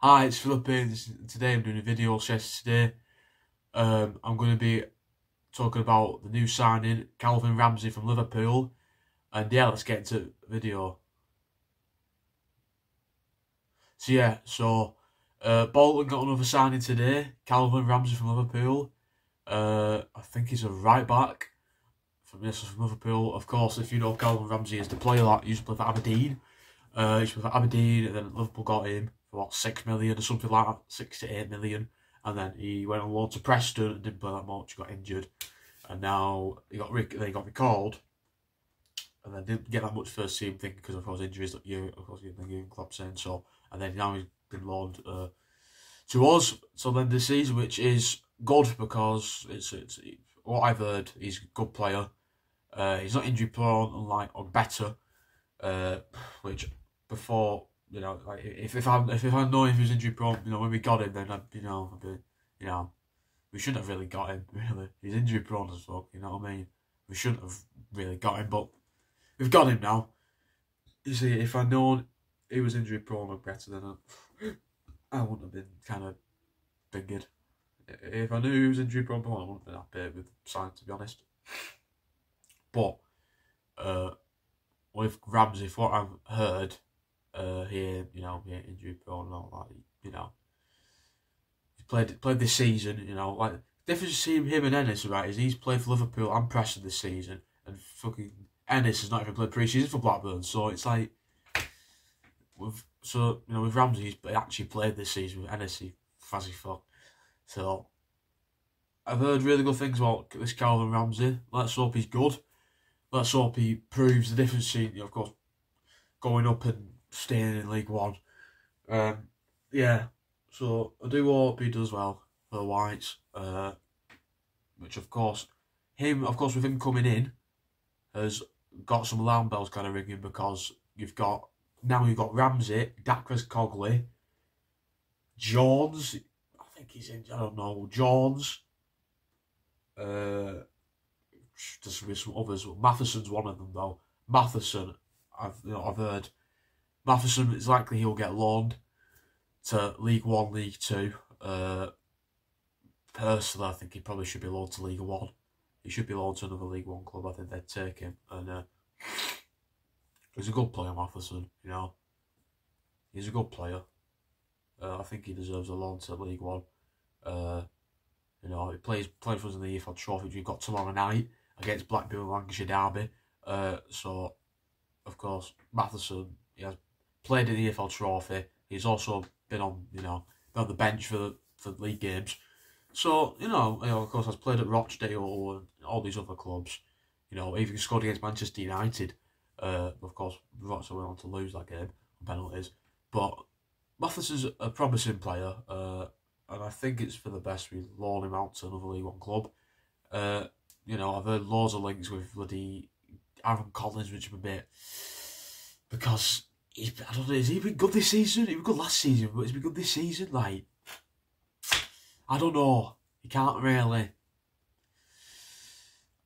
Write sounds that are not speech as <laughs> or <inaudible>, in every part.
Hi, it's Philicon. Today I'm doing a video session today. Um, I'm going to be talking about the new signing, Calvin Ramsey from Liverpool. And yeah, let's get into video. So yeah, so uh, Bolton got another signing today, Calvin Ramsey from Liverpool. Uh, I think he's a right back from this from Liverpool. Of course, if you know Calvin Ramsey is the player that used to play for Aberdeen. Uh, he used to play for Aberdeen, and then Liverpool got him what six million or something like that, six to eight million. And then he went on loan to Preston and didn't play that much, got injured, and now he got they got recalled, and then didn't get that much first team thing because of course injuries that you of course you've been club saying so, and then now he's been loaned uh, to us till the end of season, which is good because it's it's what I've heard. He's a good player. Uh, he's not injury prone, unlike or better, uh, which before you know, like if if I if, if I know if he's injury prone, you know, when we got him, then I'd you know, I'd be, you know, we shouldn't have really got him. <laughs> Really, he's injury prone as fuck. You know what I mean? We shouldn't have really got him, but we've got him now. You see, if I'd known he was injury prone or better, then I, I wouldn't have been kind of fingered. If I knew he was injury prone, I wouldn't have been happy with sign to be honest. But uh, with Ramsey, what I've heard uh, here, you know, yeah, injury prone and all that, you know, he's played played this season, you know, like difference between him and Ennis, right, is he's played for Liverpool and Preston this season, and fucking Ennis has not even played pre-season for Blackburn, so it's like, with so you know with Ramsey, he's actually played this season with Ennis, he fuzzy fuck, so. I've heard really good things about this Calvin Ramsey. Let's hope he's good let's hope he proves the difference between, you know, of course, going up and staying in League One. Um, yeah, so I do hope he does well for the Whites. Uh, which, of course, him, of course, with him coming in, has got some alarm bells kind of ringing because you've got now you've got Ramsey, Dacres Cogley, Jones. I think he's in. I don't know Jones. Uh, there's some others. Matheson's one of them though. Matheson, I've you know, I've heard Matheson is likely he'll get loaned to League One, League Two. Uh, personally, I think he probably should be loaned to League One. He should be loaned to another League One club. I think they'd take him. And uh, he's a good player, Matheson. You know, he's a good player. Uh, I think he deserves a loan to League One. Uh, you know, he plays plays for us in the EFL Trophy, we've got tomorrow night against Blackburn Lancashire Derby. Uh, so, of course, Matheson he has played in the EFL Trophy. He's also been on, you know, on the bench for the, for league games. So, you know, you know, of course, has played at Rochdale and all these other clubs. You know, even scored against Manchester United. Uh, of course, Rochdale went on to lose that game on penalties. But Matheson's a promising player, uh, and I think it's for the best we loan him out to another League One club. Uh, you know, I've heard loads of links with bloody Aaron Collins, which I'm a bit because he's I don't know, has he been good this season? He was good last season, but he's been good this season. Like, I don't know. He can't really.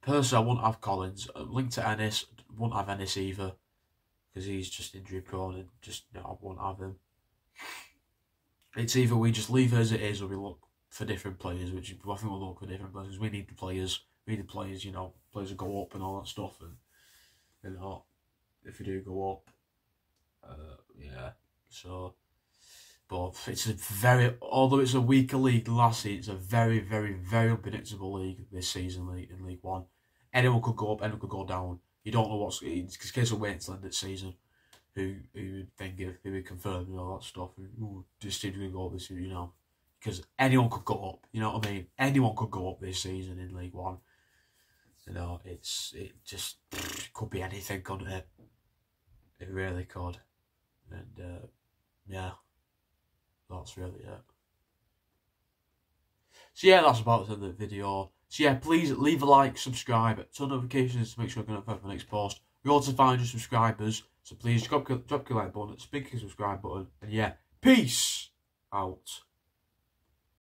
Personally, I wouldn't have Collins. Uh, linked to Ennis, wouldn't have Ennis either because he's just injury prone and just know, I won't have him. It's either we just leave as it is or we look for different players, which I think we'll look for different players. We need the players we need the players, you know, players that go up and all that stuff, and you know, if we do go up, uh, yeah. So, but it's a very, although it's a weaker league last season, it's a very, very, very unpredictable league this season in League One. Anyone could go up, anyone could go down. You don't know what's. It's a case of waiting till end of season. Who who would then give, who would confirm and all that stuff. Who this team's going to go up this year, you know. Because anyone could go up, you know what I mean? Anyone could go up this season in League One. You know, it's it just could be anything, couldn't it? It really could. And uh, yeah, that's really it. So yeah, that's about the end of the video. So yeah, please leave a like, subscribe, turn notifications to make sure can notified the next post. We also find your subscribers, so please drop, drop your like button, speak your subscribe button, and yeah, peace out.